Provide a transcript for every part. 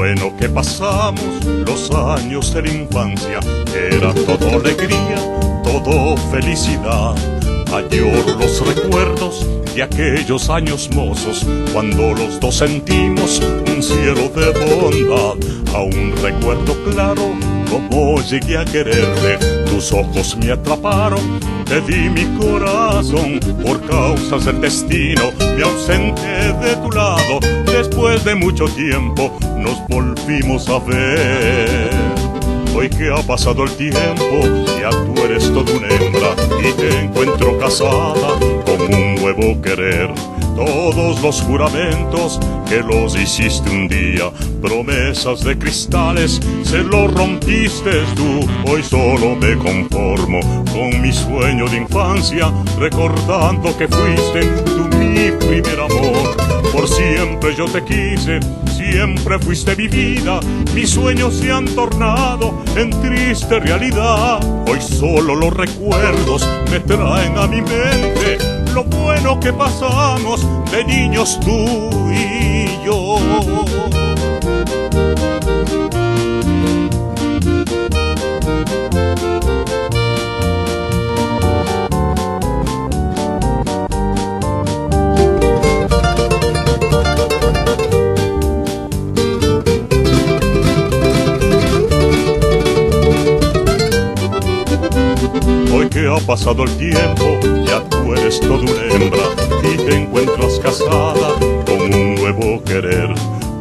recordamos los años de la infancia, era todo alegría, todo felicidad. Añoro los recuerdos de aquellos años mozos, cuando los dos sentimos un cielo de bondad. Aún recuerdo claro cómo llegué a quererte, tus ojos me atraparon, te di mi corazón, por causas del destino me ausenté de tu lado, después de mucho tiempo nos volvimos a ver. Hoy que ha pasado el tiempo, ya tú eres Todos los juramentos que los hiciste un día, promesas de cristales, se los rompiste tú. Hoy solo me conformo con mi sueño de infancia, recordando que fuiste tú mi primer amor. Por siempre yo te quise, siempre fuiste mi vida, mis sueños se han tornado en triste realidad. Hoy solo los recuerdos me traen a mi mente lo bueno que pasamos de niños tú y yo. Hoy que ha pasado el tiempo, ya eres toda una hembra y te encuentras casada con un nuevo querer.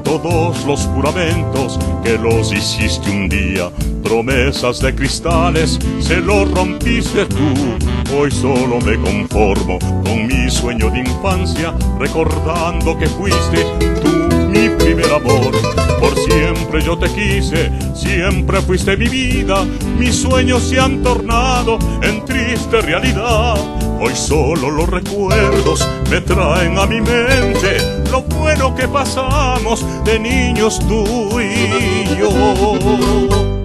Todos los juramentos que los hiciste un día, promesas de cristales, se los rompiste tú. Hoy solo me conformo con mi sueño de infancia, recordando que fuiste tú mi primer amor. Por siempre yo te quise, siempre fuiste mi vida, mis sueños se han tornado en triste realidad. Hoy solo los recuerdos me traen a mi mente lo bueno que pasamos de niños tú y yo.